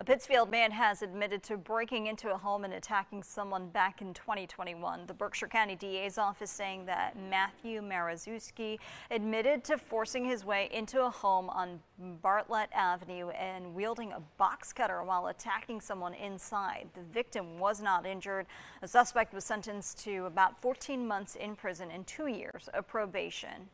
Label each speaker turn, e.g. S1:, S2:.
S1: A Pittsfield man has admitted to breaking into a home and attacking someone back in 2021. The Berkshire County DA's office saying that Matthew Marazuski admitted to forcing his way into a home on Bartlett Avenue and wielding a box cutter while attacking someone inside. The victim was not injured. The suspect was sentenced to about 14 months in prison and two years of probation.